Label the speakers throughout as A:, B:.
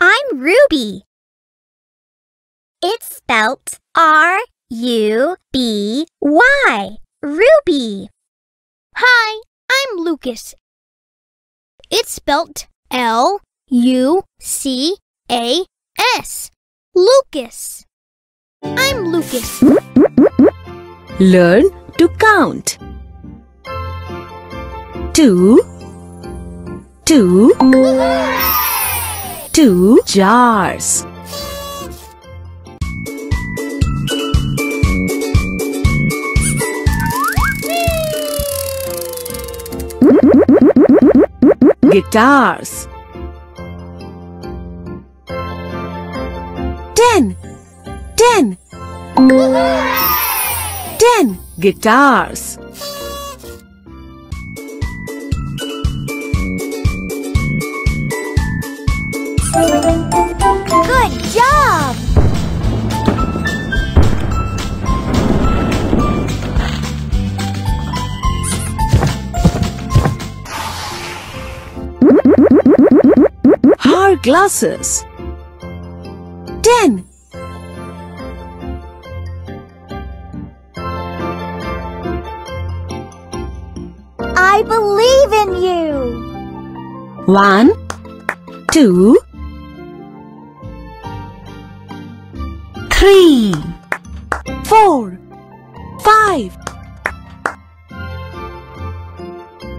A: I'm Ruby. It's spelt R U B Y. Ruby.
B: Hi, I'm Lucas. It's spelt L U C A S. Lucas. I'm Lucas.
C: Learn to count. Two, two, two jars. Guitars. Ten, ten, ten guitars.
B: Good job!
C: Hard glasses. Ten.
B: I believe in you!
C: One, two, three, four, five,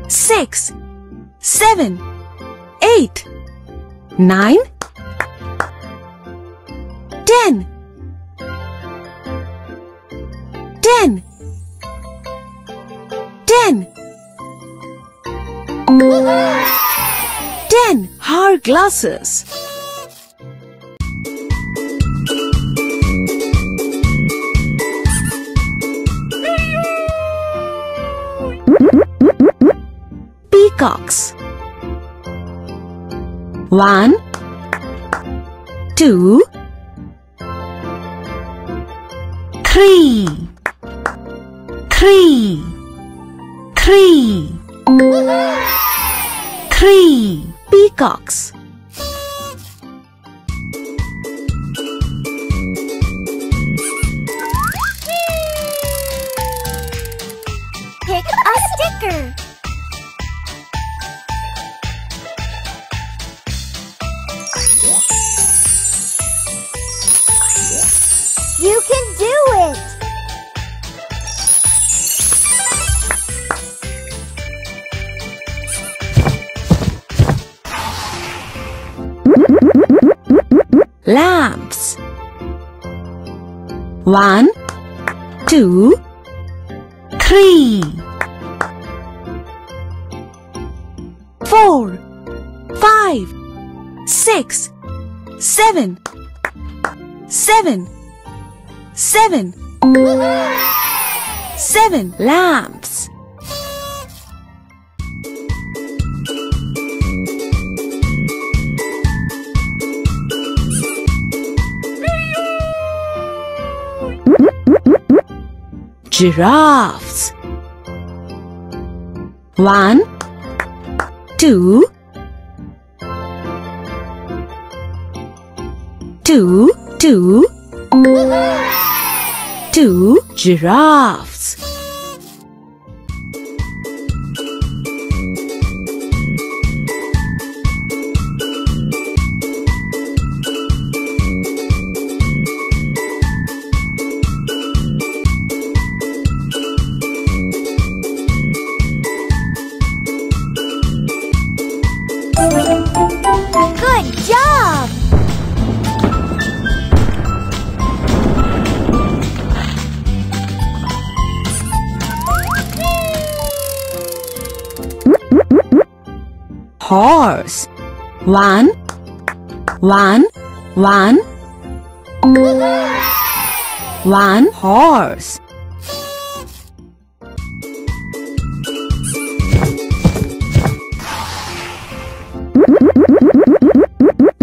C: six, seven, eight, nine, ten, ten, ten. Ten hard glasses. Peacocks. One, two, three, three, three. Three peacocks.
B: Pick a sticker!
C: One, two, three, four, five, six, seven, seven, seven, seven lamps. Giraffes. One, two, two, two, two giraffes. One, one, one, one horse.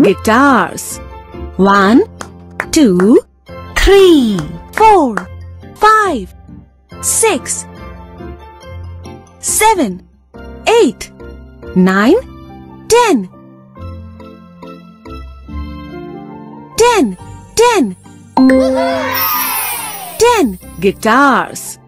C: Guitars. One, two, three, four, five, six, seven, eight, nine, ten. Ten, ten, ten guitars.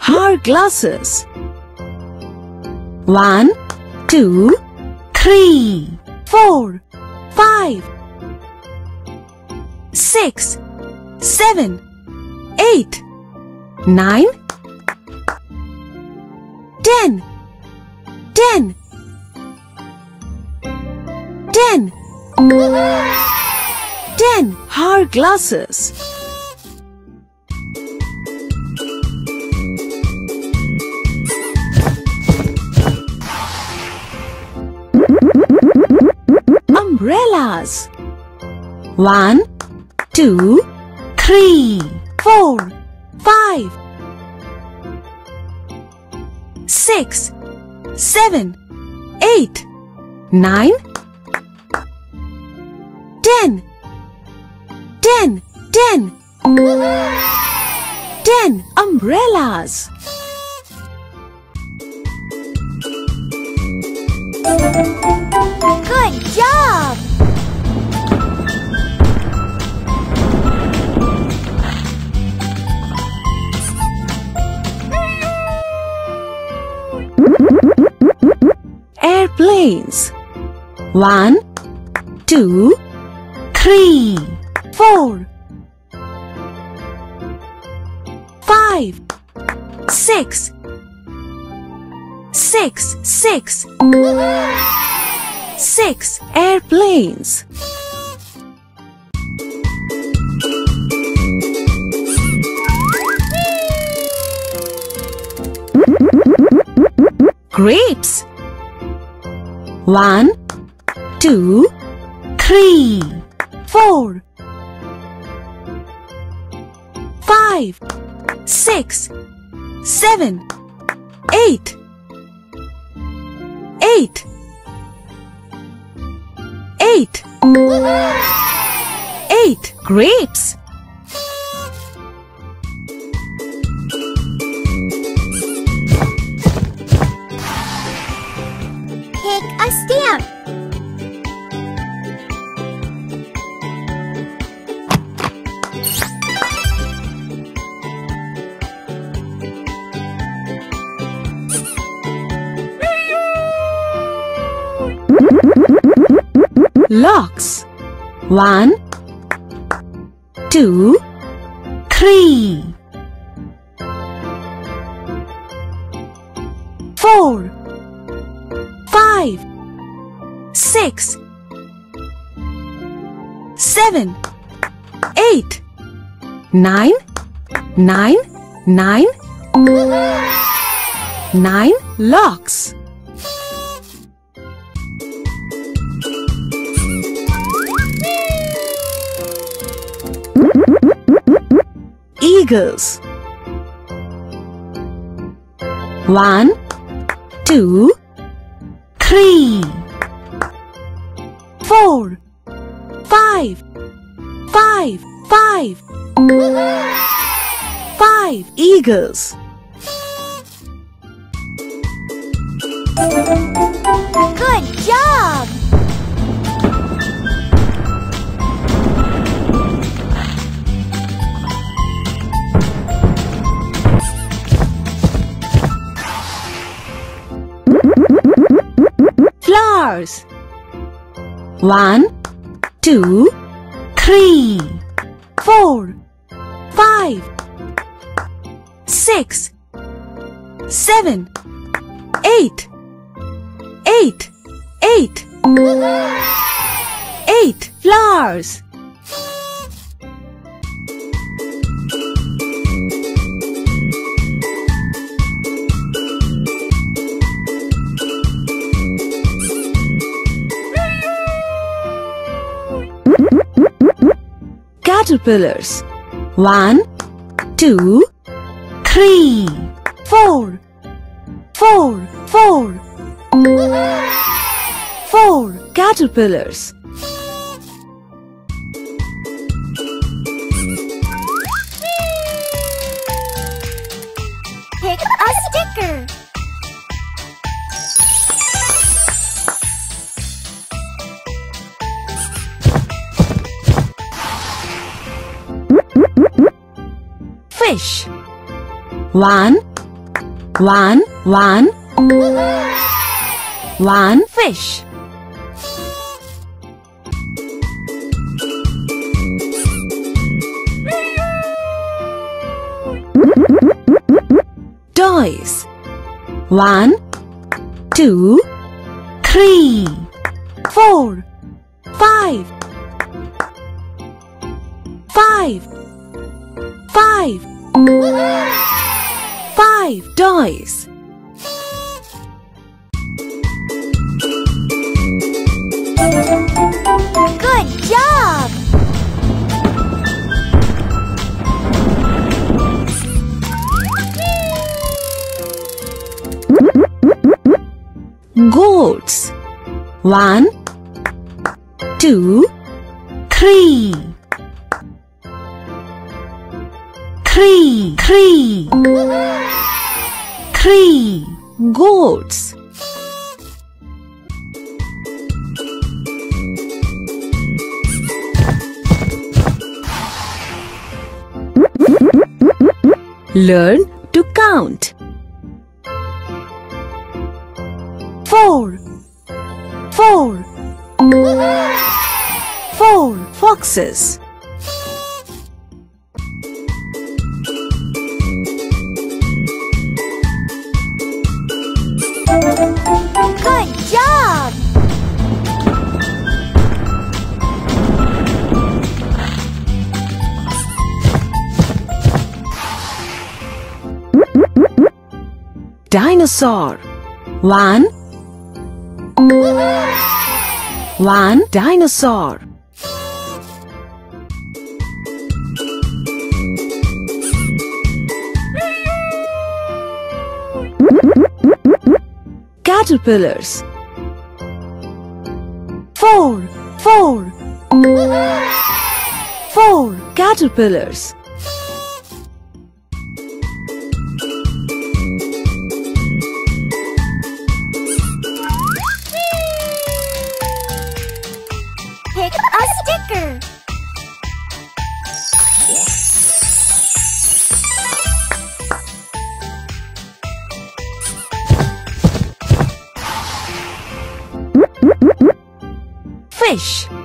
C: Hard glasses. One, two, three, four, five, six, seven, eight, nine, ten, ten, ten, ten hard glasses. Umbrellas. One, two, three, four, five, six, seven, eight, nine, ten, ten, ten, ten umbrellas.
B: Good job!
C: Airplanes. One, two, three, four, five, six, six, six, six airplanes. Grapes. One, two, three, four, five, six, seven, eight, eight, eight, eight grapes. Locks. One, two, three, four, five, six, seven, eight, nine, nine, nine, nine locks. Eagles. One, two, three, four, five, five, five, five eagles.
B: Good job!
C: Flowers. One, two, three, four, five, six, seven, eight, eight, eight, eight flowers. Caterpillars. One, two, three, four,
B: Four, four. Four caterpillars. One, one, one. One fish. Toys. One, two, three, four, five, five, five, five toys.
C: Good job.
B: goats. One, two, three. Three, three. Three goats. Learn to count. Four, four, four foxes. Dinosaur. One, one dinosaur. Caterpillars. Four, four, four caterpillars.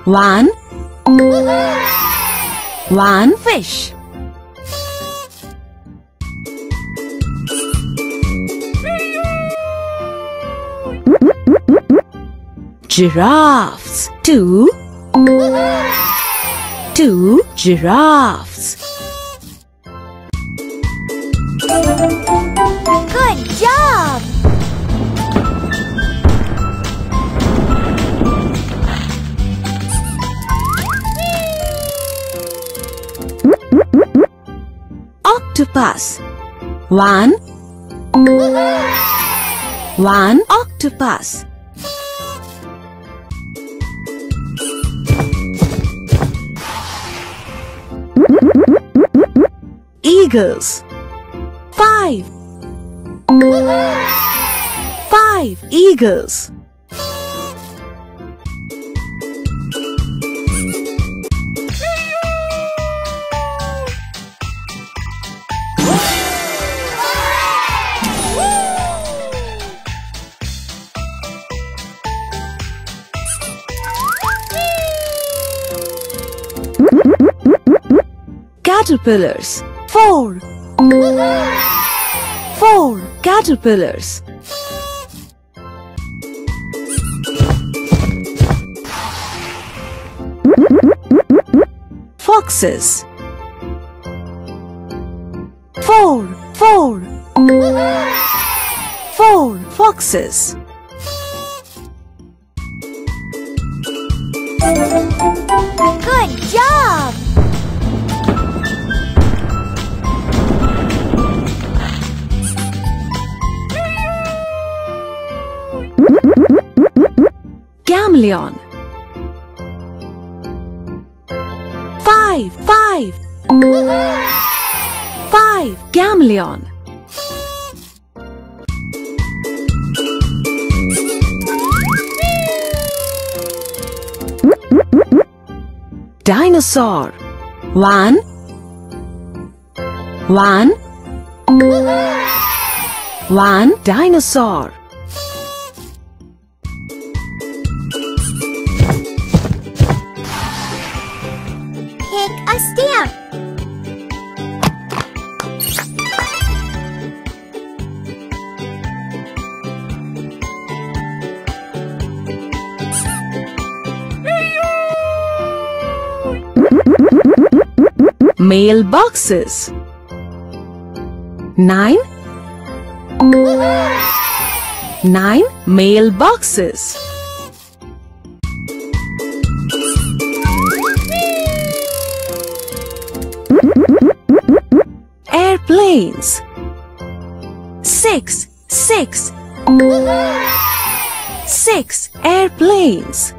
B: One, one fish. Giraffes. Two, two giraffes. Octopus. One, one octopus. Eagles. Five. Five eagles. Caterpillars. Four. Four caterpillars. Foxes. Four, four. Four foxes.
C: Chameleon. Five, five. Five, Chameleon. Dinosaur. One. One. One dinosaur.
B: Stamp.
C: Mailboxes. Nine. Nine mailboxes. Six, six. Six airplanes.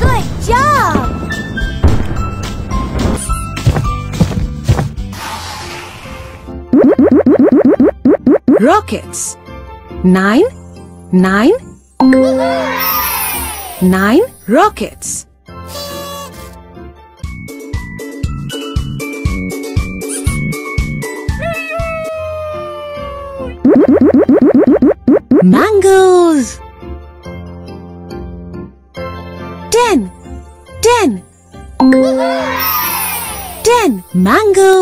B: Good job.
C: Rockets. Nine, nine. Nine rockets. Ten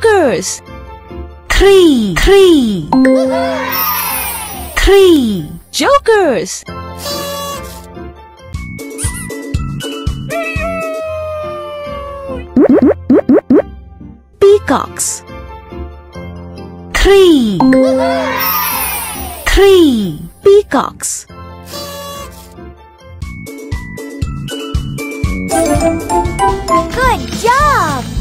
C: Jokers. Three, three. Three jokers. Peacocks. Three. Three peacocks.
B: Good job.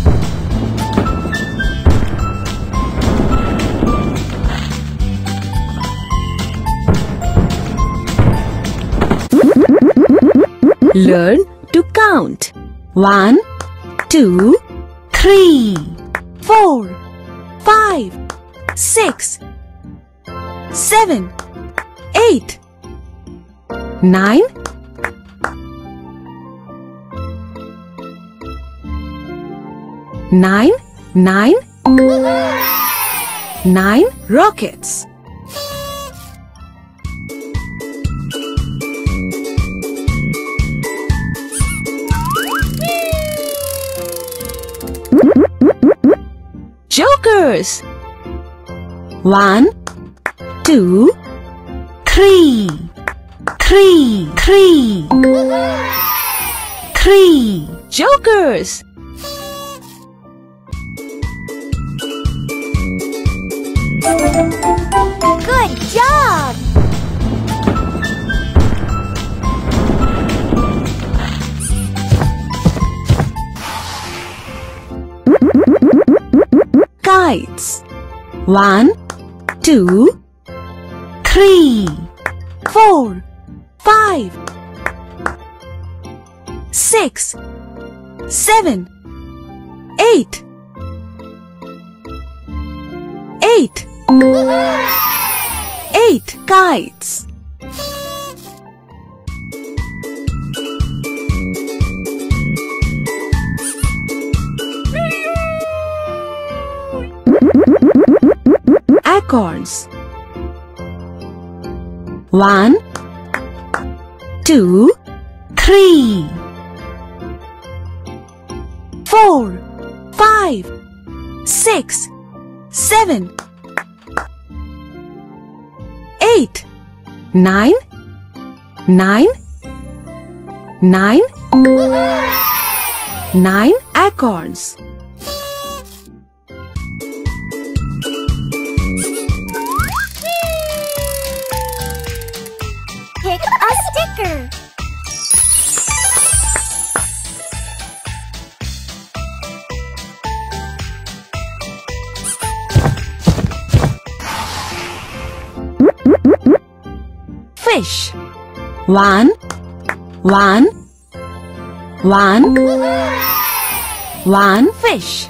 C: Learn to count. One, two, three, four, five, six, seven, eight, nine, nine, nine, nine rockets. Jokers. One, two, three, three, three, three jokers. One, two, three, four, five, six, seven, eight, eight, eight kites. Acorns. One, two, three, four, five, six, seven, nine, nine, nine, nine acorns. One, one, one, one. Fish.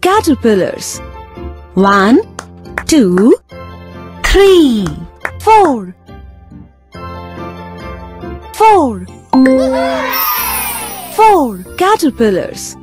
C: Caterpillars. One, two, three, four, four, four caterpillars.